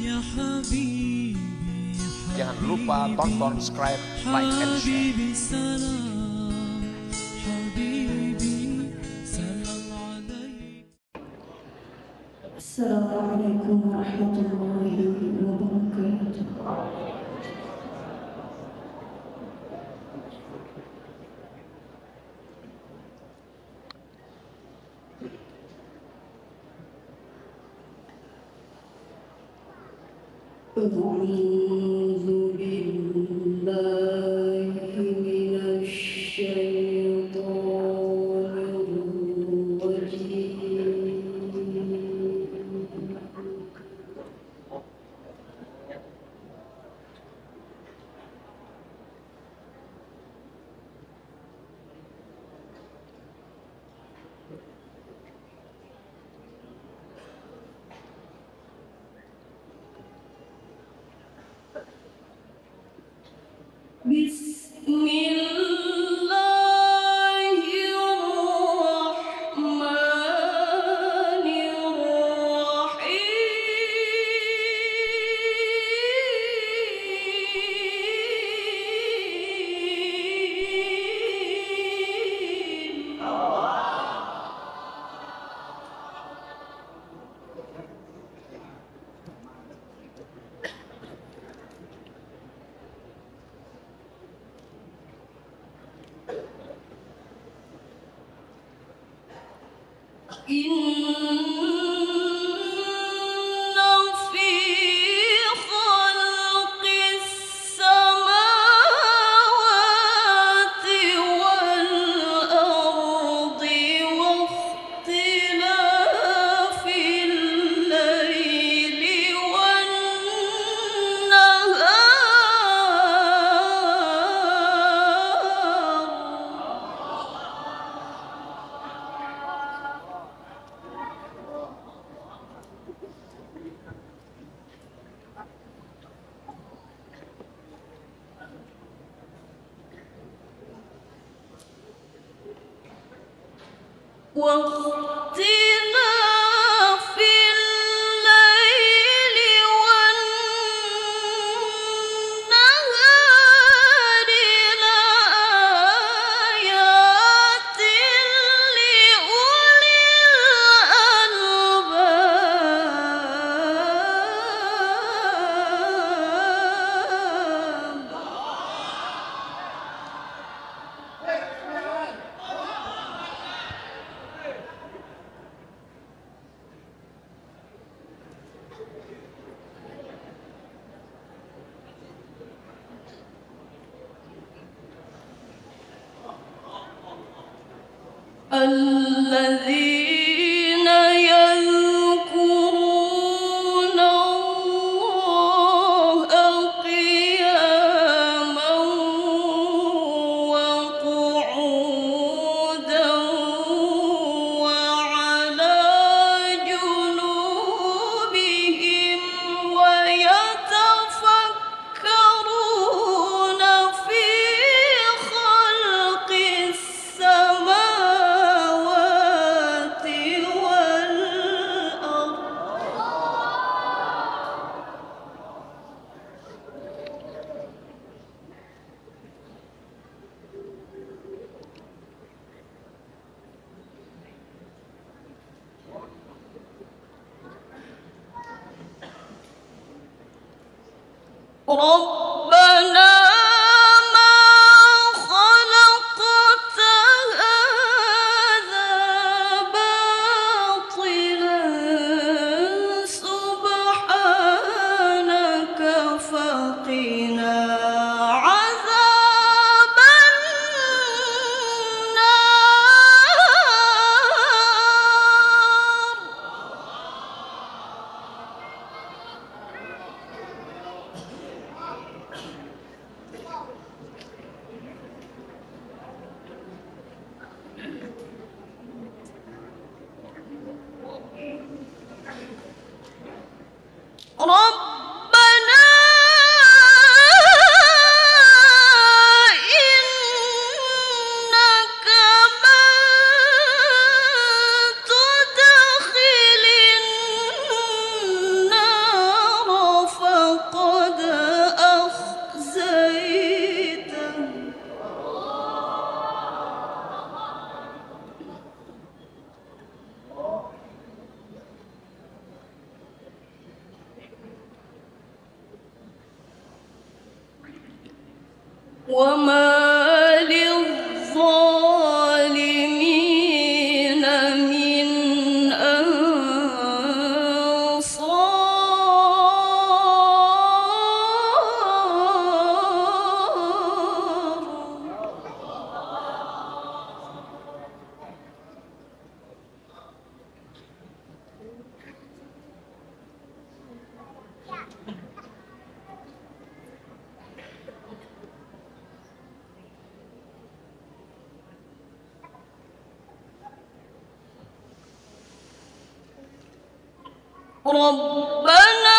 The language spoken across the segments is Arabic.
Jangan lupa tonton, subscribe, like, and share. Assalamualaikum warahmatullahi. 共に إن quão الذي ربنا 我们 ربنا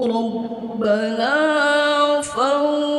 ربنا فاغفر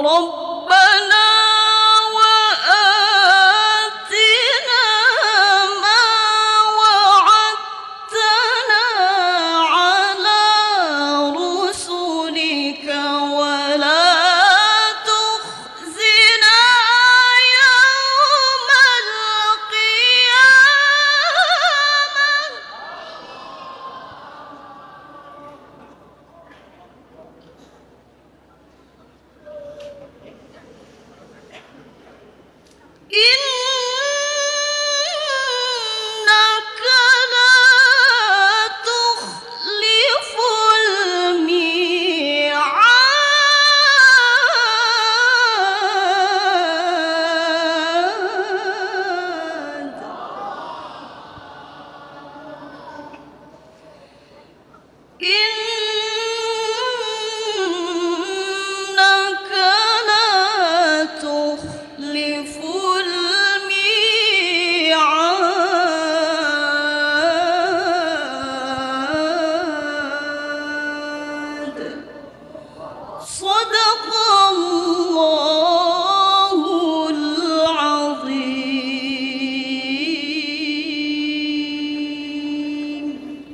ربنا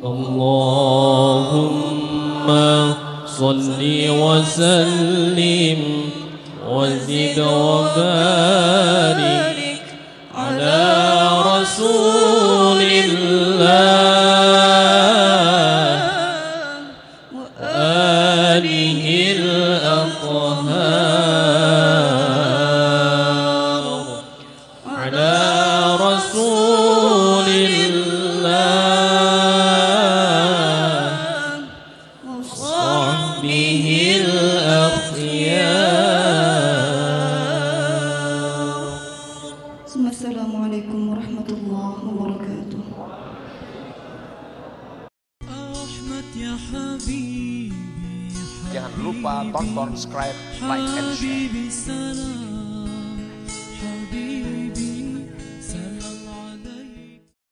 اللهم صل وسلم وزد وبارك على رسول الله وآله الأطهار ثم السلام عليكم ورحمة الله وبركاته. أحمد يا حبيبي Jangan lupa tonton, subscribe, like, and share.